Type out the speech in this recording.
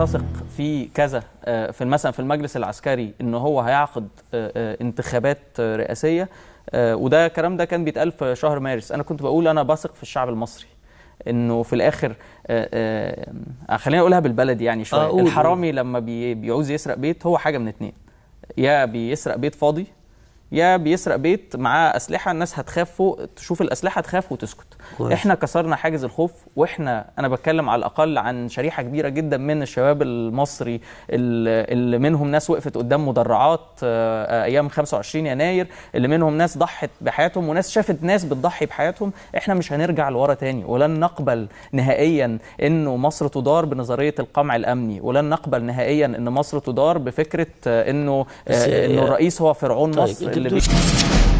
تثق في كذا آه، في مثلا في المجلس العسكري إن هو هيعقد آه، آه، انتخابات رئاسية وده الكلام ده كان بيتقال في شهر مارس. أنا كنت بقول أنا بثق في الشعب المصري إنه في الآخر خليني أقولها بالبلدي يعني شوية. الحرامي لما بي- بيعوز يسرق بيت هو حاجة من اتنين. يا بيسرق بيت فاضي يا بيسرق بيت معاه أسلحة الناس هتخاف فوق تشوف الأسلحة تخاف وتسكت. كويس. إحنا كسرنا حاجز الخوف وإحنا أنا بتكلم على الأقل عن شريحة كبيرة جدا من الشباب المصري اللي منهم ناس وقفت قدام مدرعات آه، أيام 25 يناير اللي منهم ناس ضحت بحياتهم وناس شافت ناس بتضحي بحياتهم. إحنا مش هنرجع لورا تاني. ولن نقبل نهائيا إنه مصر تدار بنظرية القمع الأمني. ولن نقبل نهائيا إن مصر تدار بفكرة آه، إنه آه، إنه الرئيس هو فرعون طيب مصر. televisión